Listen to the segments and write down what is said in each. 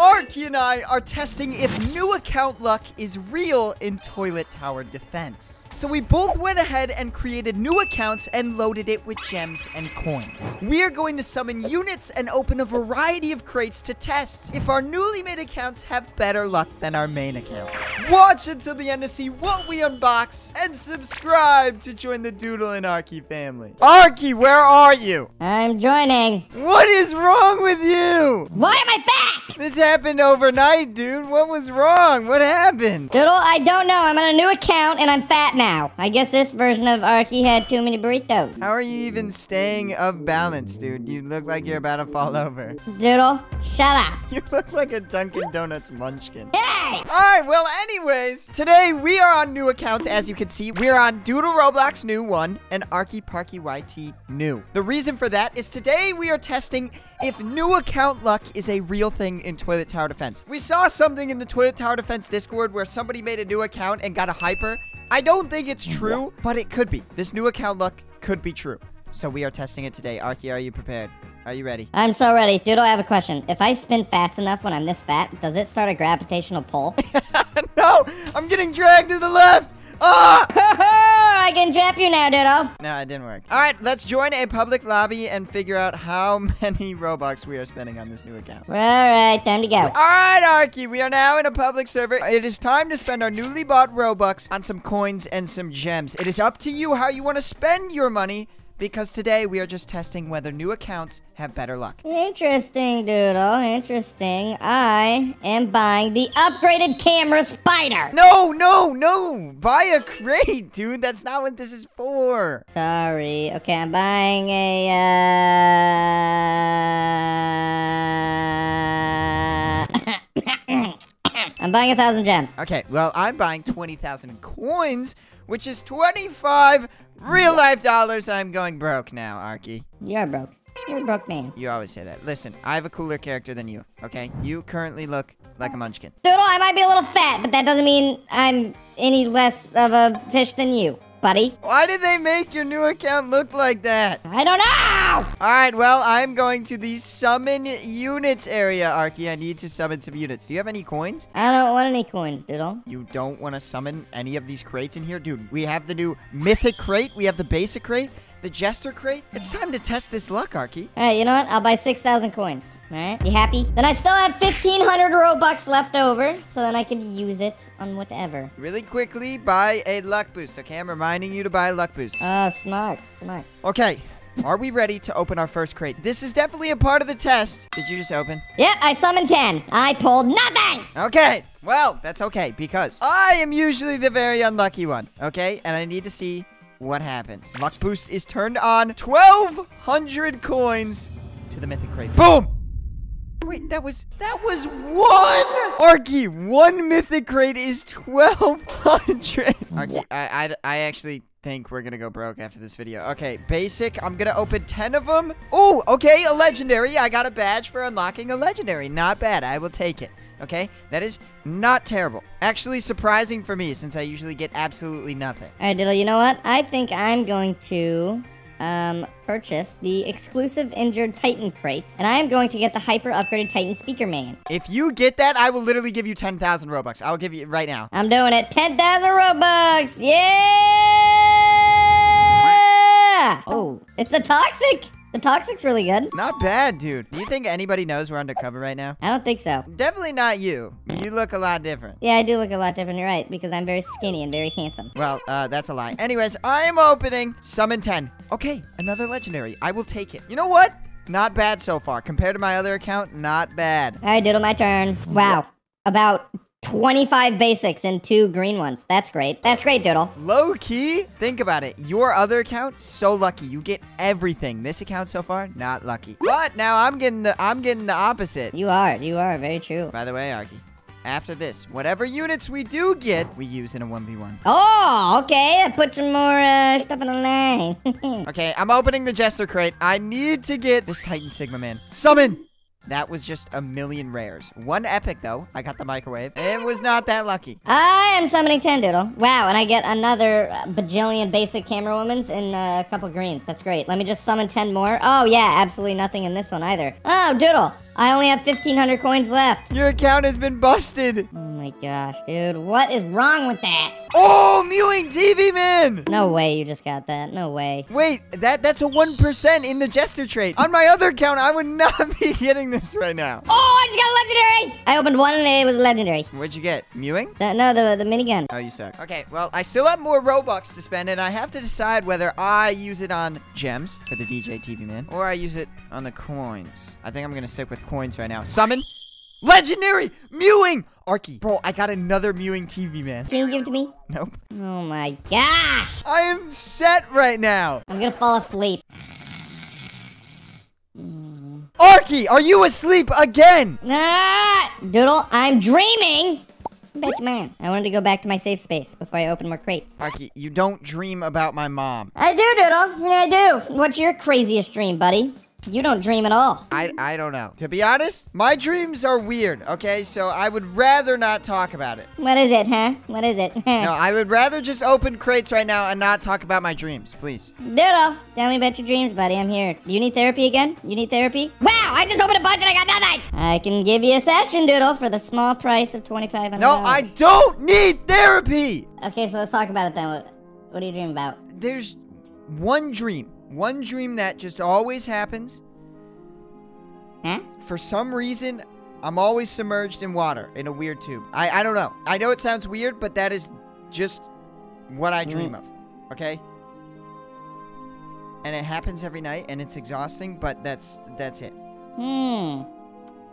Arkey and I are testing if new account luck is real in Toilet Tower Defense. So we both went ahead and created new accounts and loaded it with gems and coins. We are going to summon units and open a variety of crates to test if our newly made accounts have better luck than our main account. Watch until the end to see what we unbox and subscribe to join the Doodle and Arkey family. Arkey, where are you? I'm joining. What is wrong with you? Why am I fat? This happened overnight, dude. What was wrong? What happened? Doodle, I don't know. I'm on a new account and I'm fat now. I guess this version of Arkey had too many burritos. How are you even staying of balance, dude? You look like you're about to fall over. Doodle, shut up. You look like a Dunkin' Donuts munchkin. Hey! Alright, well, anyways, today we are on new accounts, as you can see. We're on Doodle Roblox New 1 and Arkey Parky YT New. The reason for that is today we are testing if new account luck is a real thing in Toilet Tower Defense. We saw something in the Toilet Tower Defense Discord where somebody made a new account and got a hyper. I don't think it's true, but it could be. This new account luck could be true. So we are testing it today. Arkey, are you prepared? Are you ready? I'm so ready. Dude, I have a question. If I spin fast enough when I'm this fat, does it start a gravitational pull? no! I'm getting dragged to the left! Ah! I can trap you now, Doodle. No, it didn't work. All right, let's join a public lobby and figure out how many Robux we are spending on this new account. All right, time to go. All right, Arkey, we are now in a public server. It is time to spend our newly bought Robux on some coins and some gems. It is up to you how you want to spend your money because today we are just testing whether new accounts have better luck. Interesting, Doodle. Interesting. I am buying the upgraded camera spider. No, no, no! Buy a crate, dude. That's not what this is for. Sorry. Okay, I'm buying a, uh... I'm buying a thousand gems. Okay, well, I'm buying 20,000 coins, which is 25 real life dollars. I'm going broke now, Arkey. You're broke. You're a broke man. You always say that. Listen, I have a cooler character than you, okay? You currently look like a munchkin. Doodle, I might be a little fat, but that doesn't mean I'm any less of a fish than you, buddy. Why did they make your new account look like that? I don't know! All right, well, I'm going to the summon units area, Arkey. I need to summon some units. Do you have any coins? I don't want any coins, Doodle. You don't want to summon any of these crates in here? Dude, we have the new mythic crate. We have the basic crate. The Jester crate? It's time to test this luck, Arkey. Alright, you know what? I'll buy 6,000 coins. Alright, you happy? Then I still have 1,500 Robux left over, so then I can use it on whatever. Really quickly, buy a luck boost, okay? I'm reminding you to buy a luck boost. Oh, smart, smart. Okay, are we ready to open our first crate? This is definitely a part of the test. Did you just open? Yep, I summoned 10. I pulled nothing! Okay, well, that's okay, because I am usually the very unlucky one, okay? And I need to see what happens. Luck boost is turned on. 1,200 coins to the mythic crate. Boom! Wait, that was, that was one! Arkey, one mythic crate is 1,200. Arkey, I, I, I actually think we're gonna go broke after this video. Okay, basic. I'm gonna open 10 of them. Oh, okay, a legendary. I got a badge for unlocking a legendary. Not bad. I will take it. Okay, that is not terrible. Actually surprising for me since I usually get absolutely nothing. Alright, Diddle, you know what? I think I'm going to um, purchase the exclusive injured Titan crate, and I am going to get the hyper upgraded Titan speaker main. If you get that, I will literally give you 10,000 Robux. I'll give you right now. I'm doing it. 10,000 Robux! Yeah! Oh, it's the Toxic! The Toxic's really good. Not bad, dude. Do you think anybody knows we're undercover right now? I don't think so. Definitely not you. You look a lot different. Yeah, I do look a lot different, you're right, because I'm very skinny and very handsome. Well, uh, that's a lie. Anyways, I am opening Summon 10. Okay, another legendary. I will take it. You know what? Not bad so far. Compared to my other account, not bad. Alright, Diddle, my turn. Wow. About 25 basics and two green ones. That's great. That's great, Doodle. Low key, think about it. Your other account, so lucky. You get everything. This account so far, not lucky. But now I'm getting the I'm getting the opposite. You are. You are. Very true. By the way, Arkey, after this, whatever units we do get, we use in a 1v1. Oh, okay. I put some more uh, stuff in the line. okay, I'm opening the Jester crate. I need to get this Titan Sigma man. Summon! That was just a million rares. One epic, though. I got the microwave. It was not that lucky. I am summoning 10 Doodle. Wow, and I get another bajillion basic camera womans and a couple greens. That's great. Let me just summon 10 more. Oh, yeah, absolutely nothing in this one either. Oh, Doodle, I only have 1,500 coins left. Your account has been busted. Oh my gosh, dude. What is wrong with this? Oh, mewing TV man. No way you just got that. No way. Wait, that that's a 1% in the Jester trait. On my other account, I would not be getting this right now. Oh, I just got a legendary! I opened one and it was a legendary. What'd you get? Mewing? The- no, the, the minigun. Oh, you suck. Okay, well, I still have more Robux to spend, and I have to decide whether I use it on gems for the DJ TV man, or I use it on the coins. I think I'm gonna stick with coins right now. Summon! Legendary! Mewing! Arkey. Bro, I got another Mewing TV man. Can you give it to me? Nope. Oh my gosh! I am set right now. I'm gonna fall asleep. Arkey, are you asleep again? Ah! Doodle, I'm dreaming! Bitch, man. I wanted to go back to my safe space before I open more crates. Arkey, you don't dream about my mom. I do, Doodle. I do. What's your craziest dream, buddy? You don't dream at all. I, I don't know. To be honest, my dreams are weird, okay? So I would rather not talk about it. What is it, huh? What is it? No, I would rather just open crates right now and not talk about my dreams, please. Doodle, tell me about your dreams, buddy. I'm here. Do you need therapy again? You need therapy? Wow, I just opened a bunch and I got nothing! I can give you a session, Doodle, for the small price of $2,500. No, I don't need therapy! Okay, so let's talk about it then. What, what do you dream about? There's one dream. One dream that just always happens. Huh? For some reason, I'm always submerged in water in a weird tube. I, I don't know. I know it sounds weird, but that is just what I dream of. Okay? And it happens every night and it's exhausting, but that's that's it. Hmm.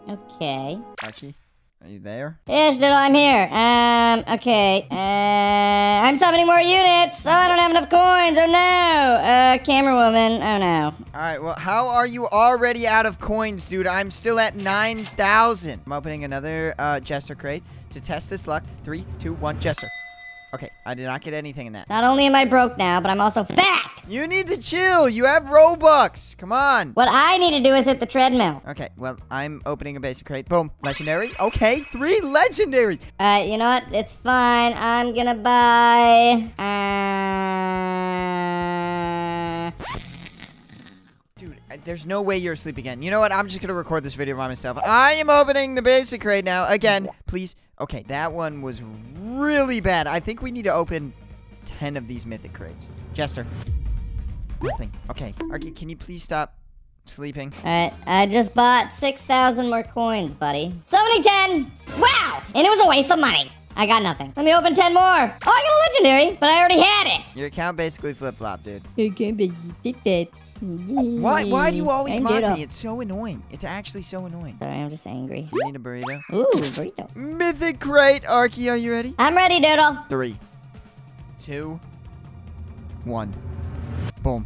Okay. Archie, are you there? Yes, Doodle, I'm here. Um, okay. Uh, I'm summoning more units. Oh, I don't have enough coins. Oh, no. Uh, camera woman. Oh, no. All right, well, how are you already out of coins, dude? I'm still at 9,000. I'm opening another uh, Jester crate to test this luck. Three, two, one, Jester. Okay, I did not get anything in that. Not only am I broke now, but I'm also fat. You need to chill. You have Robux. Come on. What I need to do is hit the treadmill. Okay, well, I'm opening a basic crate. Boom. Legendary. Okay, three legendaries. Uh, you know what? It's fine. I'm gonna buy. Uh. Dude, there's no way you're asleep again. You know what? I'm just gonna record this video by myself. I am opening the basic crate now. Again, please. Okay, that one was really bad. I think we need to open 10 of these mythic crates. Jester. Nothing. Okay. Arkey, can you please stop sleeping? Alright, I just bought 6,000 more coins, buddy. Summoning 10! Wow! And it was a waste of money. I got nothing. Let me open 10 more. Oh, I got a legendary, but I already had it. Your account basically flip-flopped, dude. Okay, but Why, why do you always I'm mock me? It's so annoying. It's actually so annoying. Sorry, I'm just angry. You need a burrito? Ooh, burrito. Mythic crate. Arkey, are you ready? I'm ready, Doodle. Three, two, one. Boom.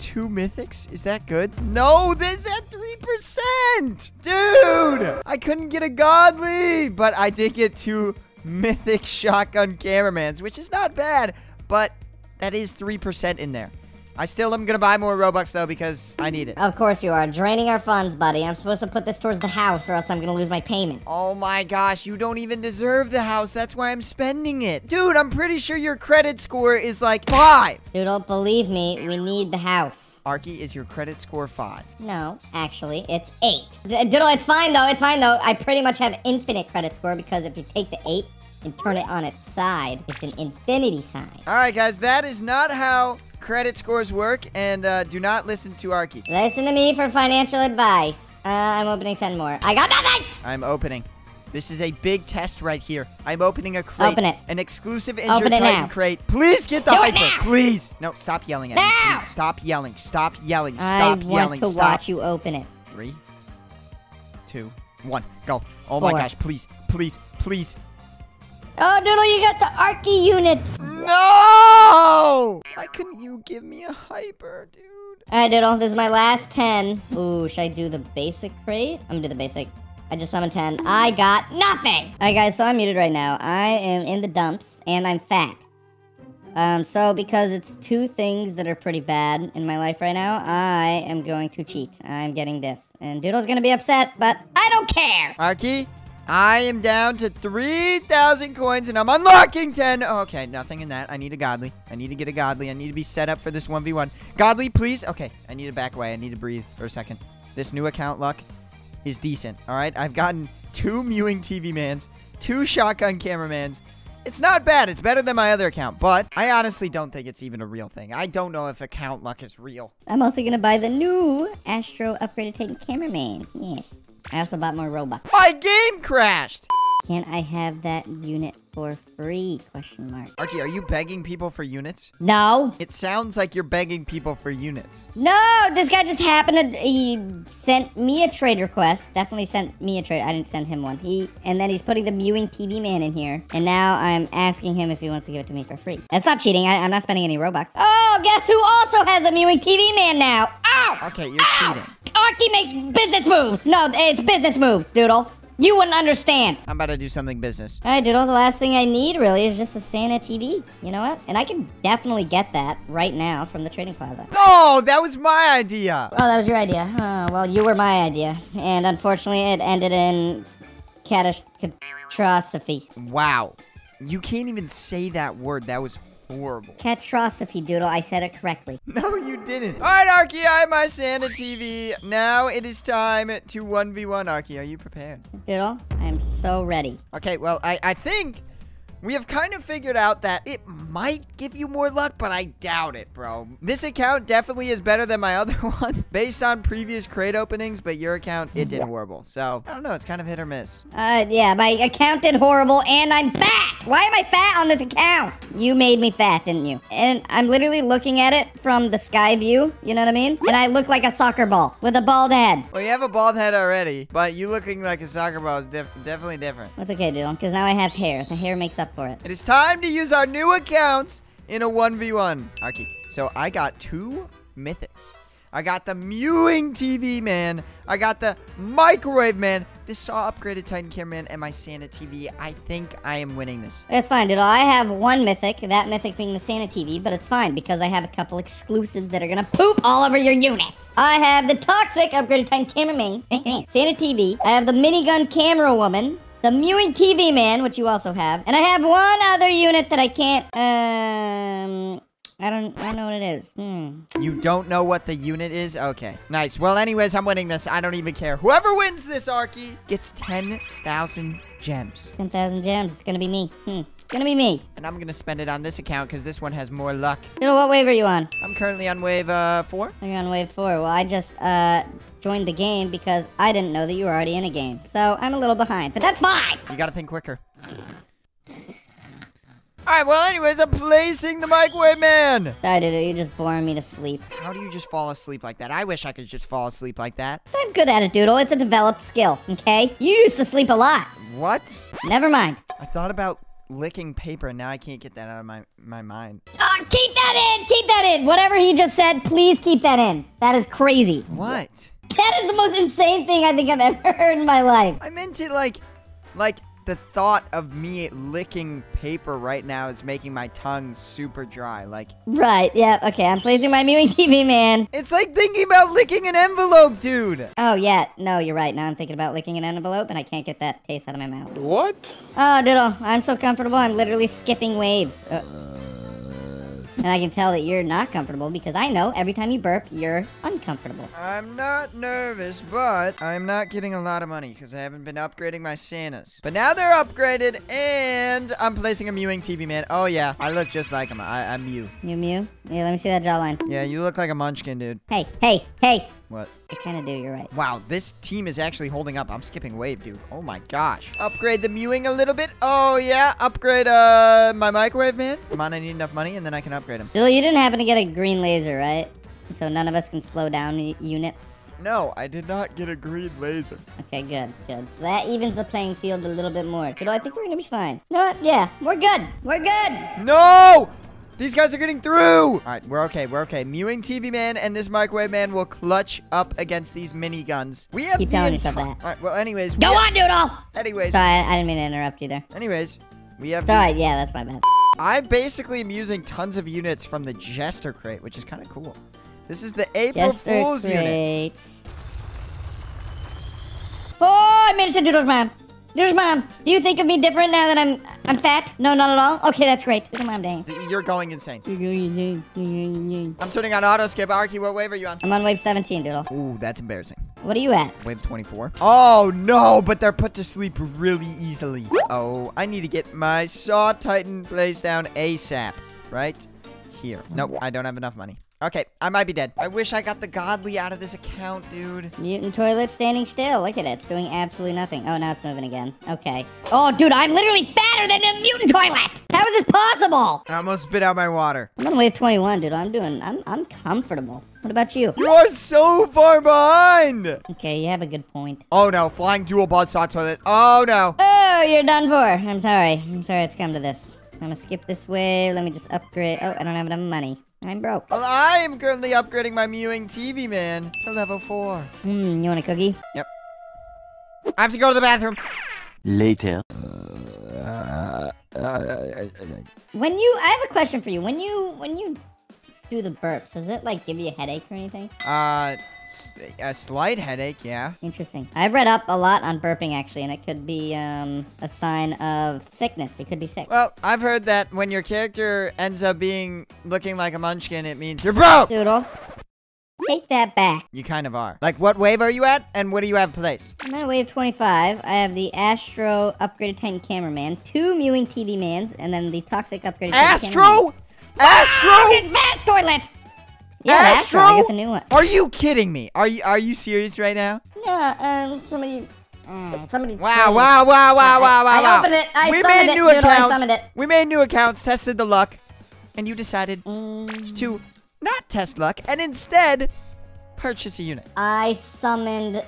Two mythics? Is that good? No, this at 3%! Dude! I couldn't get a godly, but I did get two mythic shotgun cameramans, which is not bad, but that is 3% in there. I still am gonna buy more Robux though because I need it. Of course you are. Draining our funds, buddy. I'm supposed to put this towards the house or else I'm gonna lose my payment. Oh my gosh, you don't even deserve the house. That's why I'm spending it. Dude, I'm pretty sure your credit score is like five. Doodle, believe me, we need the house. Arkey, is your credit score five? No, actually, it's eight. D- Doodle, it's fine though. It's fine though. I pretty much have infinite credit score because if you take the eight and turn it on its side, it's an infinity sign. All right, guys, that is not how credit scores work, and uh, do not listen to Arkey. Listen to me for financial advice. Uh, I'm opening 10 more. I got nothing! I'm opening. This is a big test right here. I'm opening a crate. Open it. An exclusive injured Open it Titan now. crate. Please get the Do it hyper. now. Please. No, stop yelling at me. Please stop yelling. Stop yelling. Stop I Stop want yelling. to Stop. watch you open it. Three, two, one, go. Oh my gosh, please, please, please. Oh, Doodle, you got the Arkey unit. No! Why couldn't you give me a hyper, dude? Alright, Doodle, this is my last 10. Ooh, should I do the basic crate? I'm gonna do the basic. I just summoned 10. I got nothing! Alright, guys, so I'm muted right now. I am in the dumps, and I'm fat. Um, so because it's two things that are pretty bad in my life right now, I am going to cheat. I'm getting this. And Doodle's gonna be upset, but I don't care! Arkey, I am down to 3,000 coins and I'm unlocking 10. Okay, nothing in that. I need a godly. I need to get a godly. I need to be set up for this 1v1. Godly, please. Okay, I need to back away. I need to breathe for a second. This new account luck is decent. All right, I've gotten two mewing TV mans, two shotgun cameramans. It's not bad. It's better than my other account, but I honestly don't think it's even a real thing. I don't know if account luck is real. I'm also gonna buy the new Astro Upgraded Titan Cameraman. Yes. I also bought more Robux. My game crashed. Can I have that unit for free? Question mark. Arkey, are you begging people for units? No. It sounds like you're begging people for units. No, this guy just happened to he sent me a trade request. Definitely sent me a trade. I didn't send him one. He and then he's putting the mewing TV man in here. And now I'm asking him if he wants to give it to me for free. That's not cheating. I, am not spending any Robux. Oh, guess who also has a mewing TV man now? Ow! Okay, you're Ow! cheating. Arkey makes business moves. No, it's business moves, Doodle. You wouldn't understand. I'm about to do something business. All right, Doodle, the last thing I need really is just a Santa TV. You know what? And I can definitely get that right now from the trading plaza. No, that was my idea. Oh, that was your idea. Oh, well, you were my idea. And unfortunately, it ended in catastrophe. Wow. You can't even say that word. That was horrible. Catastrophe, Doodle. I said it correctly. No, you didn't. All right, Arkey, I have my Santa TV. Now it is time to 1v1. Arkey, are you prepared? Doodle, I am so ready. Okay, well, I, I think we have kind of figured out that it might give you more luck, but I doubt it, bro. This account definitely is better than my other one based on previous crate openings, but your account, it did horrible. So, I don't know. It's kind of hit or miss. Uh, yeah, my account did horrible, and I'm fat! Why am I fat on this account? You made me fat, didn't you? And I'm literally looking at it from the sky view, you know what I mean? And I look like a soccer ball with a bald head. Well, you have a bald head already, but you looking like a soccer ball is def definitely different. That's okay, dude, because now I have hair. The hair makes up for it. It is time to use our new accounts in a 1v1. Arkey, so I got two mythics. I got the mewing TV man. I got the microwave man. This saw upgraded Titan cameraman and my Santa TV. I think I am winning this. It's fine, Doodle. I have one mythic, that mythic being the Santa TV, but it's fine because I have a couple exclusives that are gonna poop all over your units. I have the toxic upgraded Titan cameraman, Santa TV. I have the minigun camera woman, the mewing TV man, which you also have, and I have one other unit that I can't. Um, I don't. I don't know what it is. Hmm. You don't know what the unit is? Okay. Nice. Well, anyways, I'm winning this. I don't even care. Whoever wins this, Arkey, gets 10,000 gems. 10,000 gems. It's gonna be me. Hmm. Gonna be me. And I'm going to spend it on this account because this one has more luck. Doodle, what wave are you on? I'm currently on wave uh, 4. You're on wave four. Well, I just uh joined the game because I didn't know that you were already in a game. So I'm a little behind, but that's fine. You got to think quicker. Alright, well, anyways, I'm placing the microwave man. Sorry, dude, you're just boring me to sleep. How do you just fall asleep like that? I wish I could just fall asleep like that. So I'm good at it, Doodle. It's a developed skill, okay? You used to sleep a lot. What? Never mind. I thought about licking paper, and now I can't get that out of my, my mind. Ah, keep that in! Keep that in! Whatever he just said, please keep that in. That is crazy. What? That is the most insane thing I think I've ever heard in my life. I meant it like, like the thought of me licking paper right now is making my tongue super dry. Like, Right, yeah, okay, I'm placing my mewing TV man. it's like thinking about licking an envelope, dude. Oh, yeah, no, you're right. Now I'm thinking about licking an envelope and I can't get that taste out of my mouth. What? Oh, Doodle, I'm so comfortable, I'm literally skipping waves. Uh, and I can tell that you're not comfortable because I know every time you burp, you're uncomfortable. I'm not nervous, but I'm not getting a lot of money because I haven't been upgrading my Santas. But now they're upgraded, and I'm placing a mewing TV man. Oh, yeah, I look just like him. I, I'm Mew. Mew Mew? Yeah, let me see that jawline. Yeah, you look like a munchkin, dude. Hey, hey, hey! What? I kind of do, you're right. Wow, this team is actually holding up. I'm skipping wave, dude. Oh my gosh. Upgrade the mewing a little bit. Oh yeah, upgrade uh my microwave man. Come on, I need enough money and then I can upgrade him. Doodle, you didn't happen to get a green laser, right? So none of us can slow down units. No, I did not get a green laser. Okay, good, good. So that evens the playing field a little bit more. Doodle, I think we're gonna be fine. You know what? Yeah, we're good. We're good. No! These guys are getting through! Alright, we're okay, we're okay. Mewing TV Man and this microwave man will clutch up against these miniguns. We have Keep telling yourself that. Alright, well anyways. Go on, Doodle! Anyways, Sorry, I, didn't mean to interrupt you there. anyways. We have Sorry, yeah, that's my bad. I basically am using tons of units from the Jester crate, which is kind of cool. This is the April Jester Fool's unit. crate. Oh, I made it to Doodle's mom. Doodle's mom, do you think of me different now that I'm I'm fat? No, not at all. Okay, that's great. Doodle mom, dang. You're going insane. I'm turning on auto skip. Arkey, what wave are you on? I'm on wave 17, Doodle. Ooh, that's embarrassing. What are you at? Wave 24. Oh, no, but they're put to sleep really easily. Oh, I need to get my Saw Titan placed down ASAP. Right here. Nope, I don't have enough money. Okay, I might be dead. I wish I got the godly out of this account, dude. Mutant toilet standing still. Look at it. It's doing absolutely nothing. Oh, now it's moving again. Okay. Oh, dude, I'm literally fatter than a mutant toilet. How is this possible? I almost spit out my water. I'm on wave 21, dude. I'm doing, I'm, I'm comfortable. What about you? You are so far behind. Okay, you have a good point. Oh, no, flying dual buzz saw toilet. Oh, no. Oh, you're done for. I'm sorry. I'm sorry it's come to this. I'm gonna skip this wave. Let me just upgrade. Oh, I don't have enough money. I'm broke. Well, I am currently upgrading my mewing TV man to level 4. Hmm, you want a cookie? Yep. I have to go to the bathroom. Later. When you, I have a question for you. When you, when you do the burps, does it like give you a headache or anything? Uh, s- a slight headache, yeah. Interesting. I've read up a lot on burping actually, and it could be um, a sign of sickness. It could be sick. Well, I've heard that when your character ends up being looking like a munchkin, it means you're broke. Doodle, take that back. You kind of are. Like, what wave are you at, and what do you have placed? I'm at wave 25. I have the Astro upgraded Titan cameraman, two mewing TV mans, and then the toxic upgraded Titan cameraman. Astro, Astro, Advanced toilets! Yeah, Astro. I Astro? got the new one. Are you kidding me? Are you are you serious right now? Yeah, um, somebody, mm, somebody. Wow, wow, wow, wow, wow, wow, I wow. opened it. I we summoned made it, new Doodle, I accounts. summoned it. We made new accounts, tested the luck, and you decided Mm, to not test luck and instead purchase a unit. I summoned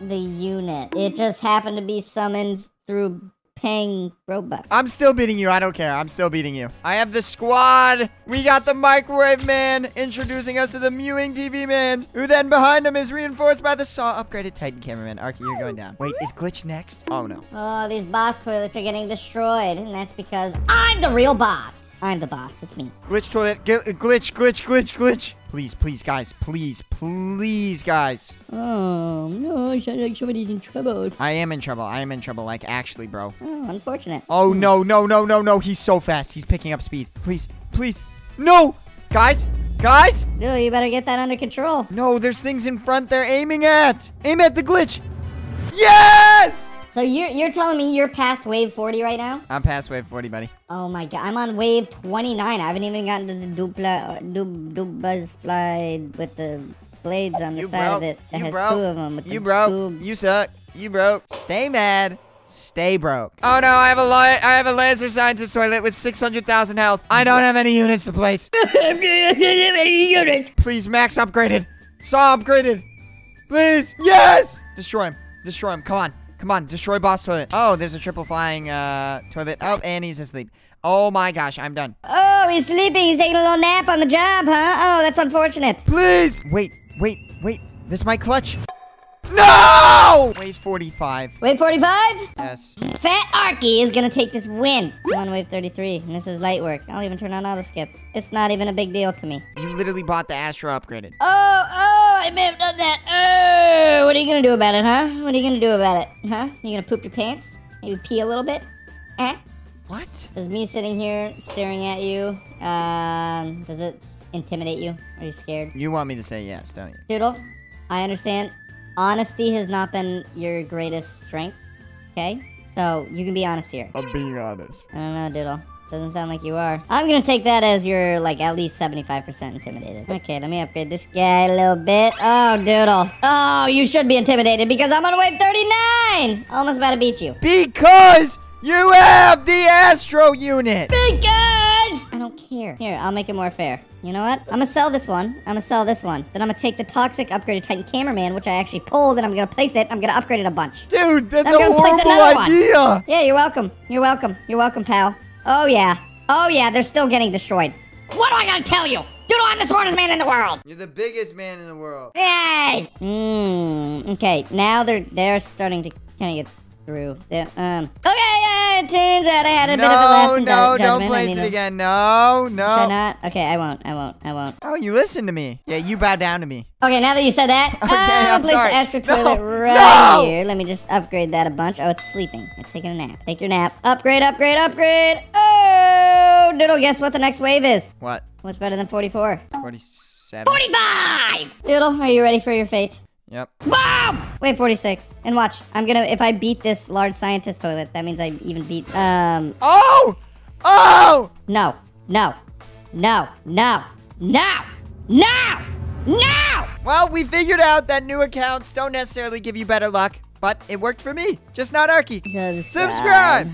the unit. It just happened to be summoned through paying Robux. I'm still beating you. I don't care. I'm still beating you. I have the squad. We got the microwave man introducing us to the mewing TV man, who then behind him is reinforced by the saw upgraded Titan cameraman. Arky, you're going down. Wait, is Glitch next? Oh no. Oh, these boss toilets are getting destroyed, and that's because I'm the real boss. I'm the boss. It's me. Glitch toilet. Gl- glitch, glitch, glitch, glitch. Please, please, guys. Please, please, guys. Oh no, I sound like somebody's in trouble. I am in trouble. I am in trouble. Like, actually, bro. Oh, unfortunate. Oh, no, no, no, no, no. He's so fast. He's picking up speed. Please, please. No! Guys, guys. No, you better get that under control. No, there's things in front they're aiming at. Aim at the glitch. Yes! So you're you're telling me you're past wave 40 right now? I'm past wave 40, buddy. Oh my god, I'm on wave 29. I haven't even gotten to the dupla, dub, dub buzz slide with the blades on the You side broke. of it. That You has broke. two of them. You the broke. tube. You suck. You broke. Stay mad. Stay broke. Oh no, I have a li- I have a laser scientist toilet with 600,000 health. I don't have any units to place. Please, max upgraded. Saw upgraded. Please. Yes! Destroy him. Destroy him. Come on. Come on. Destroy boss toilet. Oh, there's a triple flying uh toilet. Oh, and he's asleep. Oh my gosh, I'm done. Oh, he's sleeping. He's taking a little nap on the job, huh? Oh, that's unfortunate. Please! Wait, wait, wait. This might clutch. No! Wave 45. Wave 45? Yes. Fat Arkey is gonna take this win. I'm on wave 33, and this is light work. I'll even turn on auto skip. It's not even a big deal to me. You literally bought the Astro upgraded. Oh, oh, I may have done that. Oh, what are you gonna do about it, huh? What are you gonna do about it, huh? You gonna poop your pants? Maybe pee a little bit? Eh? What? Does me sitting here staring at you, um, does it intimidate you? Are you scared? You want me to say yes, don't you? Doodle, I understand. Honesty has not been your greatest strength, okay? So, you can be honest here. I'm being honest. I don't know, Doodle. Doesn't sound like you are. I'm gonna take that as you're, like, at least 75% intimidated. Okay, let me upgrade this guy a little bit. Oh, Doodle. Oh, you should be intimidated because I'm on wave 39! Almost about to beat you. Because you have the Astro unit! Because! I don't care. Here, I'll make it more fair. You know what? I'm gonna sell this one. I'm gonna sell this one. Then I'm gonna take the toxic upgraded Titan cameraman, which I actually pulled, and I'm gonna place it. I'm gonna upgrade it a bunch. Dude, that's I'm a gonna place horrible another one. idea! Yeah, you're welcome. You're welcome. You're welcome, pal. Oh, yeah. Oh, yeah, they're still getting destroyed. What am I gonna tell you? Dude, I'm the smartest man in the world. You're the biggest man in the world. Yay! Mmm. Okay, now they're they're starting to kind of get through. They're, um. Okay, it turns out I had a no, bit of a lapse in no, ju- don't judgment. I place it to- again. No, no. Should I not? Okay, I won't. I won't. I won't. Oh, you listen to me. Yeah, you bow down to me. Okay, now that you said that, Okay, I'm I'm gonna place sorry. the Astro No, Toilet right no! here. Let me just upgrade that a bunch. Oh, it's sleeping. It's taking a nap. Take your nap. Upgrade, upgrade, upgrade. Oh, Doodle, guess what the next wave is? What? What's better than 44? 47? 45! Doodle, are you ready for your fate? Yep. Boom! Wait, 46. And watch, I'm gonna, if I beat this large scientist toilet, that means I even beat, um, Oh! Oh! no, no, no, no, no, no, no! Well, we figured out that new accounts don't necessarily give you better luck, but it worked for me. Just not Arkey. Subscribe. Subscribe!